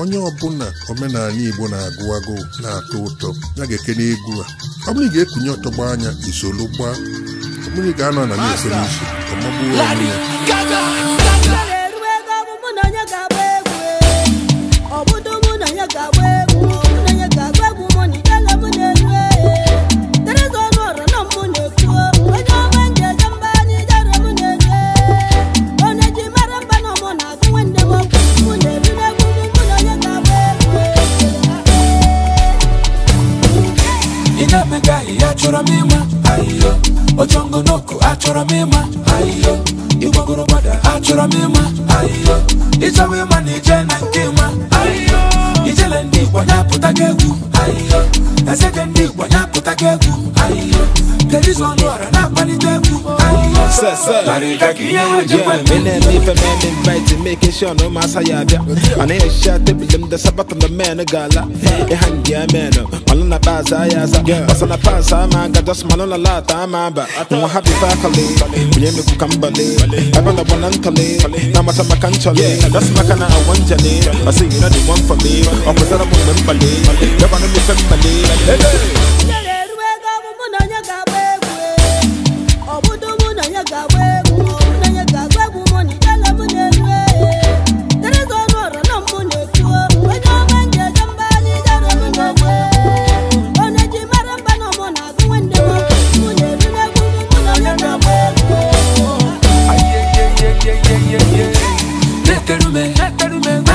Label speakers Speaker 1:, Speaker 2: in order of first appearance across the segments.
Speaker 1: onye ọbụla omenala Igbo na-agụ agụụ na-atọ ụtọ ya ga-ekene egwu a. Ọ bụrụ ị ga-ekunye ọtọgba anya isolu gbaa. Ọ bụrụ ga-anọ na na-efe n'isi ọmagbuo onwe ya.
Speaker 2: Ya chọrọ m ịma ayiyo Ojongo n'oko achọrọ m ịma ayiyo Igbogoro gbada achọrọ m ịma Ịchọwa ịma na ije na nke ịma Ijele ndị Igbo nyapụta gị egwu ayiyo Ezege ndị Igbo nyapụta gị egwu ayiyo Terizo ọnụ ọra
Speaker 3: and me for man invite making sure no massa ya bia. And I shot the them the sabat on a gala. E hang ya man. Malona baza ya sa. Basa na pasa ma just malona la ta ma ba. Happy fakali. Ye me ku kambale. Na bonantale. Na mata makanchale. That's makana a wanjale. You know the one for me. Opposite mo mbale. Ya bana mi fembale. Hey hey.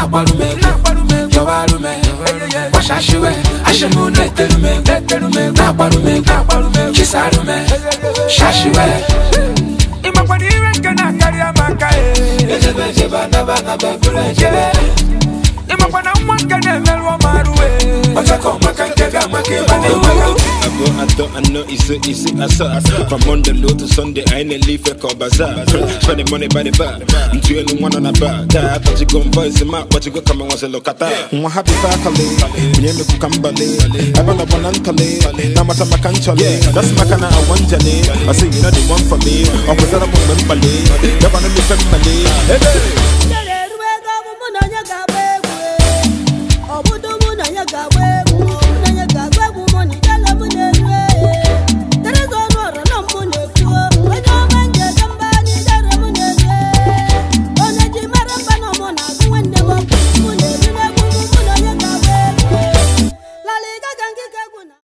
Speaker 2: Nakwarume, yọwarume, gbashashiwe, ashimu neterume, nakwarume, chisarume, shashiwe. Ịmakwara ire nke na-akarị amaka ejebe ejebe anaba anaba bụrụ ejebe ịmakwana nwa nke na-emerụ na-enweghị
Speaker 3: I go, I thought, I know it's a, it's a, I saw. From Monday low to Sunday, I ain't leaf a call bazaar. Spending money by the bar. I'm doing one on a bar. I thought you gon' voice him out, but you go come and a look at that. Mm, I'm happy faculty. We ain't look kambale. I want a one antale. Now my time I can't chale. That's my kind of one jale. I say, you know the one for me. I'm with a woman, Bale. You wanna be family. Hey, hey.